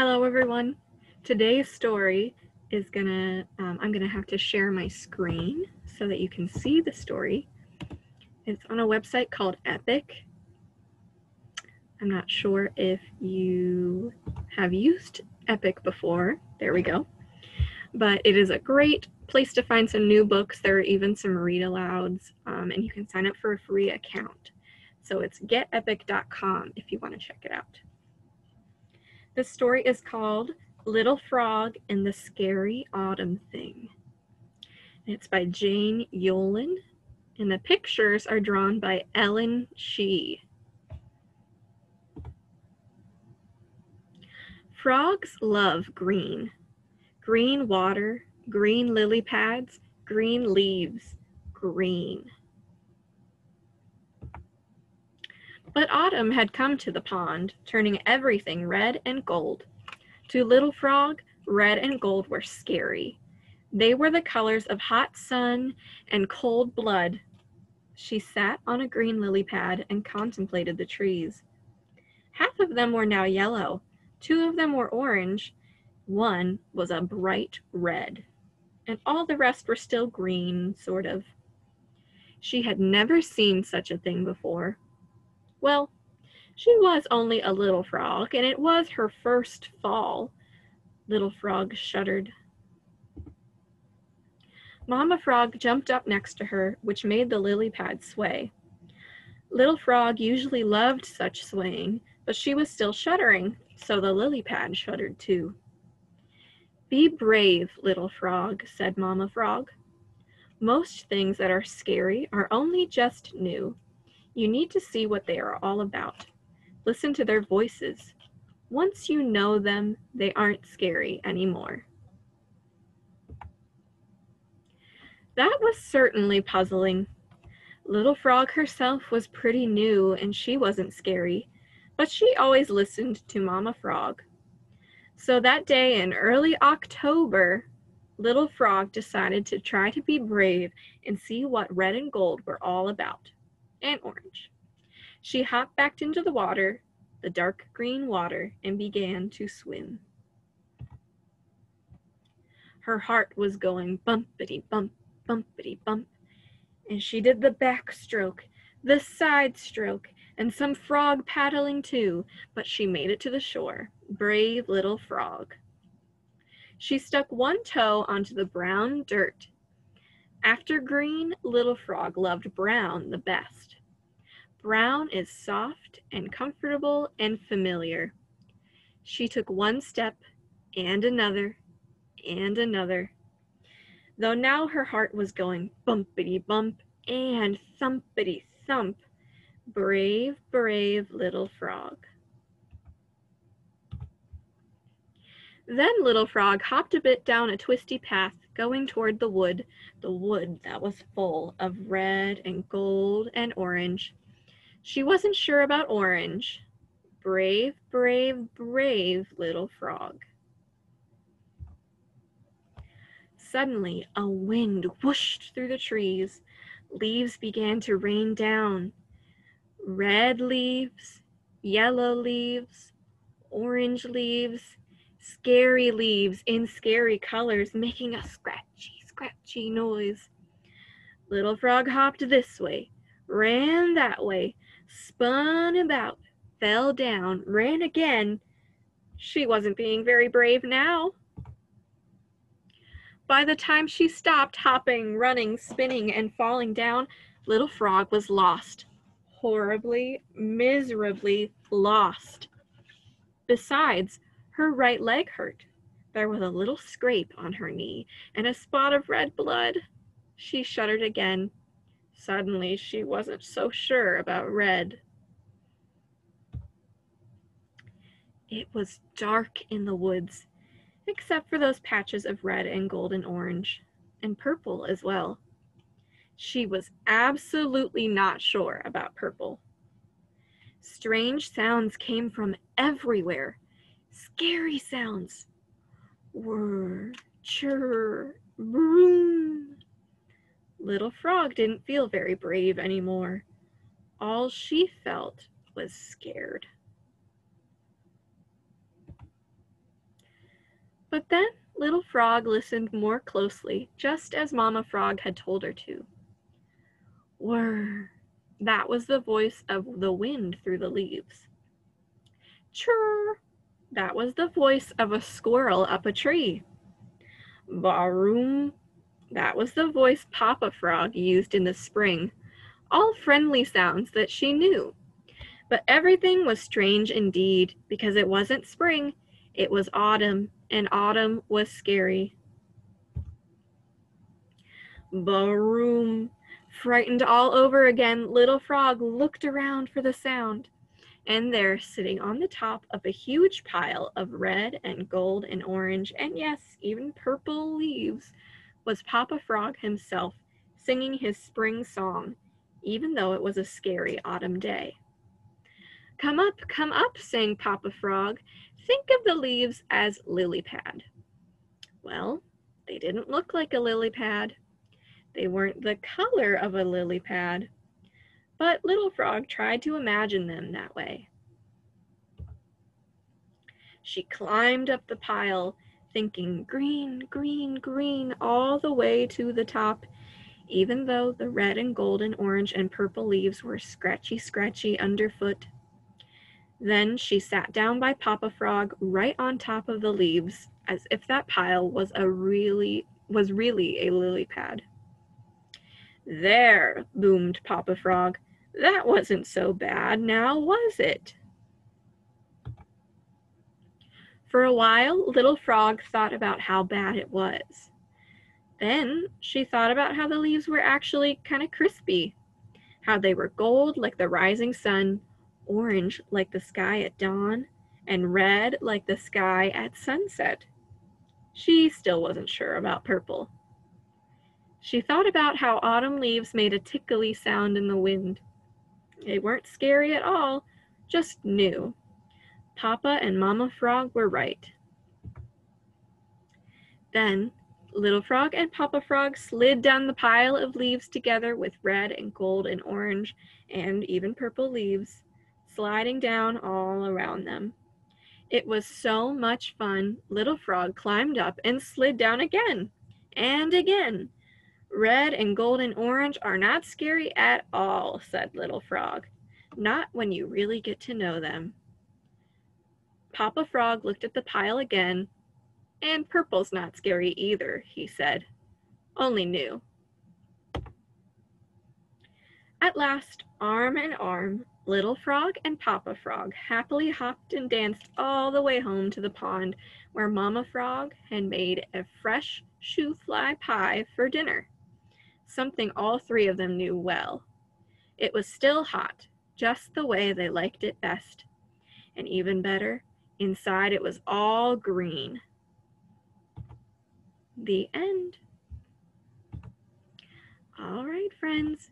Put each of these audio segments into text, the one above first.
Hello, everyone. Today's story is gonna, um, I'm gonna have to share my screen so that you can see the story. It's on a website called Epic. I'm not sure if you have used Epic before. There we go. But it is a great place to find some new books. There are even some read alouds, um, and you can sign up for a free account. So it's getepic.com if you want to check it out. The story is called Little Frog and the Scary Autumn Thing. It's by Jane Yolen, and the pictures are drawn by Ellen Shi. Frogs love green. Green water, green lily pads, green leaves, green. But autumn had come to the pond, turning everything red and gold. To Little Frog, red and gold were scary. They were the colors of hot sun and cold blood. She sat on a green lily pad and contemplated the trees. Half of them were now yellow, two of them were orange, one was a bright red, and all the rest were still green, sort of. She had never seen such a thing before. Well, she was only a little frog, and it was her first fall. Little Frog shuddered. Mamma Frog jumped up next to her, which made the lily pad sway. Little Frog usually loved such swaying, but she was still shuddering, so the lily pad shuddered too. Be brave, little frog, said Mamma Frog. Most things that are scary are only just new. You need to see what they are all about. Listen to their voices. Once you know them, they aren't scary anymore. That was certainly puzzling. Little Frog herself was pretty new and she wasn't scary, but she always listened to Mama Frog. So that day in early October, Little Frog decided to try to be brave and see what red and gold were all about and orange. She hopped back into the water, the dark green water, and began to swim. Her heart was going bumpity bump, bumpity bump, and she did the backstroke, the side stroke, and some frog paddling too, but she made it to the shore. Brave little frog. She stuck one toe onto the brown dirt. After green, little frog loved brown the best. Brown is soft and comfortable and familiar. She took one step and another and another. Though now her heart was going bumpity bump and thumpity thump. Brave, brave little frog. Then Little Frog hopped a bit down a twisty path, going toward the wood, the wood that was full of red and gold and orange. She wasn't sure about orange. Brave, brave, brave little frog. Suddenly, a wind whooshed through the trees. Leaves began to rain down. Red leaves, yellow leaves, orange leaves, scary leaves in scary colors, making a scratchy, scratchy noise. Little Frog hopped this way, ran that way, spun about, fell down, ran again. She wasn't being very brave now. By the time she stopped hopping, running, spinning, and falling down, Little Frog was lost. Horribly, miserably lost. Besides, her right leg hurt. There was a little scrape on her knee and a spot of red blood. She shuddered again. Suddenly, she wasn't so sure about red. It was dark in the woods, except for those patches of red and gold and orange, and purple as well. She was absolutely not sure about purple. Strange sounds came from everywhere. Scary sounds. Whir, chirr, broom. Little Frog didn't feel very brave anymore. All she felt was scared. But then Little Frog listened more closely, just as Mama Frog had told her to. Whir! That was the voice of the wind through the leaves. Chirr! That was the voice of a squirrel up a tree. Baroom! That was the voice Papa Frog used in the spring. All friendly sounds that she knew. But everything was strange indeed, because it wasn't spring, it was autumn, and autumn was scary. Baroom! Frightened all over again, Little Frog looked around for the sound. And there, sitting on the top of a huge pile of red and gold and orange, and yes, even purple leaves, was Papa Frog himself, singing his spring song, even though it was a scary autumn day. Come up, come up, sang Papa Frog. Think of the leaves as lily pad. Well, they didn't look like a lily pad. They weren't the color of a lily pad, but Little Frog tried to imagine them that way. She climbed up the pile, thinking green, green, green all the way to the top, even though the red and gold and orange and purple leaves were scratchy, scratchy underfoot. Then she sat down by Papa Frog right on top of the leaves, as if that pile was a really was really a lily pad. There, boomed Papa Frog. That wasn't so bad now, was it? For a while, Little Frog thought about how bad it was. Then she thought about how the leaves were actually kind of crispy, how they were gold like the rising sun, orange like the sky at dawn, and red like the sky at sunset. She still wasn't sure about purple. She thought about how autumn leaves made a tickly sound in the wind. They weren't scary at all, just new. Papa and Mama Frog were right. Then Little Frog and Papa Frog slid down the pile of leaves together with red and gold and orange and even purple leaves, sliding down all around them. It was so much fun, Little Frog climbed up and slid down again and again Red and gold and orange are not scary at all, said Little Frog. Not when you really get to know them. Papa Frog looked at the pile again. And purple's not scary either, he said. Only new. At last, arm in arm, Little Frog and Papa Frog happily hopped and danced all the way home to the pond where Mama Frog had made a fresh shoofly pie for dinner something all three of them knew well. It was still hot, just the way they liked it best. And even better, inside it was all green. The end. All right, friends.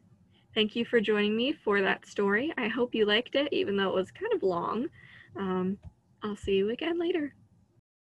Thank you for joining me for that story. I hope you liked it, even though it was kind of long. Um, I'll see you again later.